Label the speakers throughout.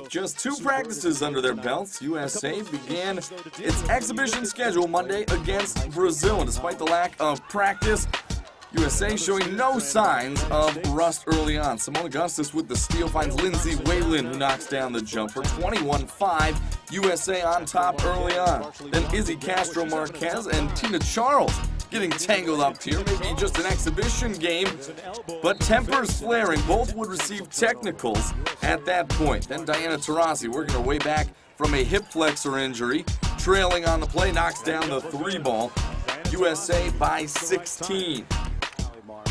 Speaker 1: With just two practices under their belts, USA began its exhibition schedule Monday against Brazil. And despite the lack of practice, USA showing no signs of rust early on. Seimone Augustus with the steal finds Lindsay Whalen who knocks down the jumper. 21-5, USA on top early on. Then Izzy Castro Marques and Tina Charles getting tangled up here. Maybe just an exhibition game, but tempers flaring. Both would receive technicals at that point. Then Diana Taurasi working her way back from a hip flexor injury. Trailing on the play, knocks down the three ball. USA by 16.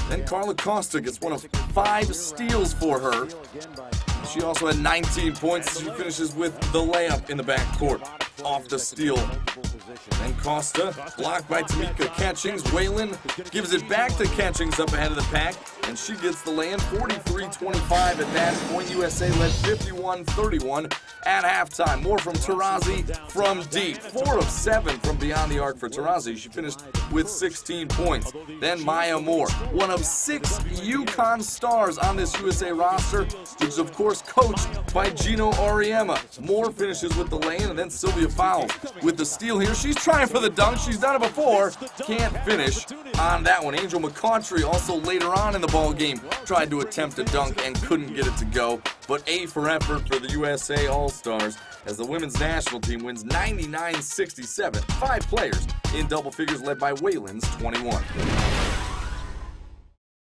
Speaker 1: Then Karla Costa gets one of five steals for her. She also had 19 points. She finishes with the layup in the backcourt off the steal. Then Costa, blocked by Tamika Catchings. Whalen gives it back to Catchings up ahead of the pack, and she gets the land 43-25 at that point. USA led 51-31 at halftime. More from Taurasi from deep. Four of seven from beyond the arc for Taurasi. She finished with 16 points. Then Maya Moore, one of six UConn stars on this USA roster, which is of course coached by Geno Auriemma. Moore finishes with the lane, and then Sylvia Fowles with the steal here. She's trying for the dunk. She's done it before. Can't finish on that one. Angel McCoughtry also later on in the ball game tried to attempt a dunk and couldn't get it to go. But A for effort for the USA All-Stars as the women's national team wins 99-67. Five players in double figures led by Whalen's 21.